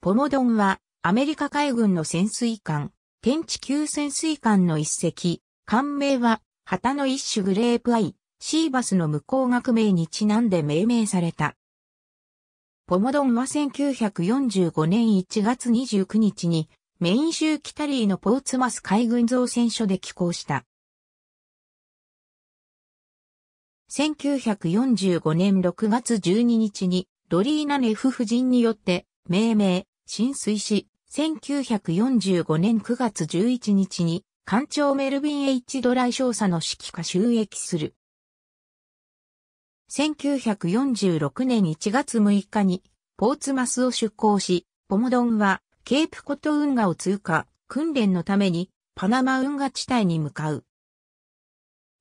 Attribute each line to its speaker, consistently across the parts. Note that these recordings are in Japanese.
Speaker 1: ポモドンはアメリカ海軍の潜水艦、天地級潜水艦の一隻、艦名は旗の一種グレープアイ、シーバスの向こう学名にちなんで命名された。ポモドンは1945年1月29日にメイン州キタリーのポーツマス海軍造船所で寄港した。1945年6月12日にロリーナネフ夫人によって命名、浸水し、1945年9月11日に艦長メルビン H ドライ少佐の指揮下収益する。1946年1月6日にポーツマスを出港し、ポモドンはケープコト運河を通過、訓練のためにパナマ運河地帯に向かう。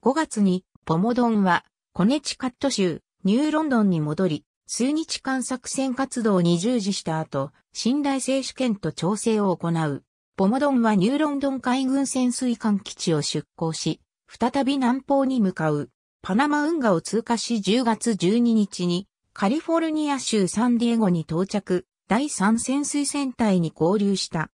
Speaker 1: 5月にポモドンはコネチカット州ニューロンドンに戻り、数日間作戦活動に従事した後、信頼性試験と調整を行う。ポモドンはニューロンドン海軍潜水艦基地を出港し、再び南方に向かう。パナマ運河を通過し10月12日にカリフォルニア州サンディエゴに到着、第3潜水戦隊に合流した。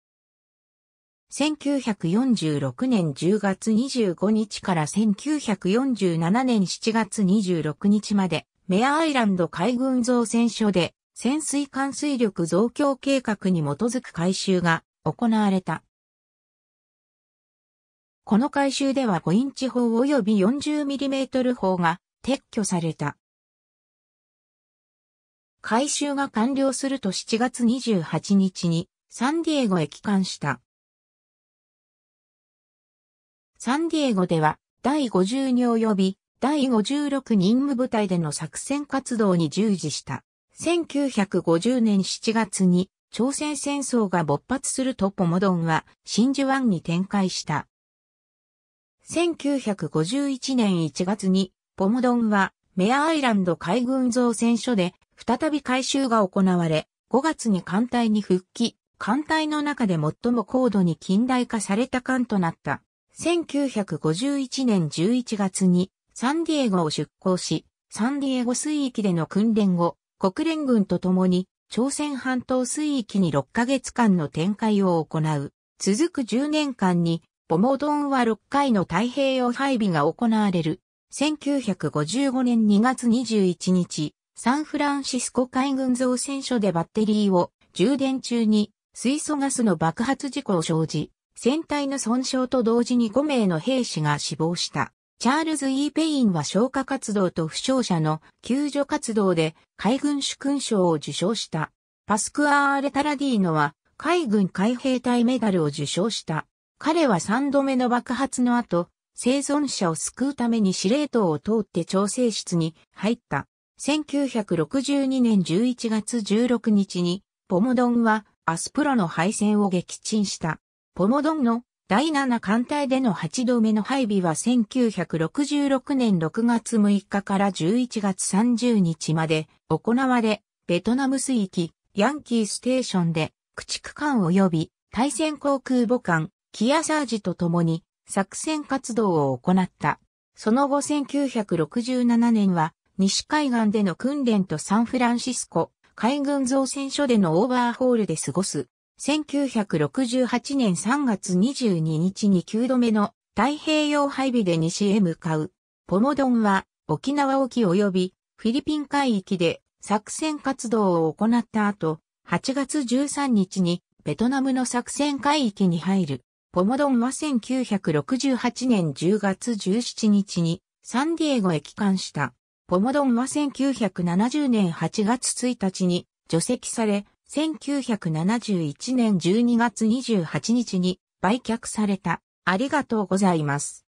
Speaker 1: 1946年10月25日から1947年7月26日まで、メアアイランド海軍造船所で潜水艦水力増強計画に基づく改修が行われた。この改修では5インチ砲及び 40mm 砲が撤去された。改修が完了すると7月28日にサンディエゴへ帰還した。サンディエゴでは第52及び第56任務部隊での作戦活動に従事した。1950年7月に朝鮮戦争が勃発するとポモドンは真珠湾に展開した。1951年1月に、ポモドンは、メアアイランド海軍造船所で、再び改修が行われ、5月に艦隊に復帰、艦隊の中で最も高度に近代化された艦となった。1951年11月に、サンディエゴを出港し、サンディエゴ水域での訓練後、国連軍と共に、朝鮮半島水域に6ヶ月間の展開を行う。続く10年間にポモドンは6回の太平洋配備が行われる。1955年2月21日、サンフランシスコ海軍造船所でバッテリーを充電中に水素ガスの爆発事故を生じ、船体の損傷と同時に5名の兵士が死亡した。チャールズ・イー・ペインは消火活動と負傷者の救助活動で海軍殊勲章を受賞した。パスクアーレ・タラディーノは海軍海兵隊メダルを受賞した。彼は3度目の爆発の後、生存者を救うために司令塔を通って調整室に入った。1962年11月16日に、ポモドンはアスプロの廃船を撃沈した。ポモドンの第7艦隊での8度目の配備は1966年6月6日から11月30日まで行われ、ベトナム水域、ヤンキーステーションで駆逐艦及び対戦航空母艦、キアサージと共に作戦活動を行った。その後1967年は西海岸での訓練とサンフランシスコ海軍造船所でのオーバーホールで過ごす。1968年3月22日に9度目の太平洋配備で西へ向かう。ポモドンは沖縄沖及びフィリピン海域で作戦活動を行った後、8月13日にベトナムの作戦海域に入る。ポモドンは1968年10月17日にサンディエゴへ帰還した。ポモドンは1970年8月1日に除籍され、1971年12月28日に売却された。ありがとうございます。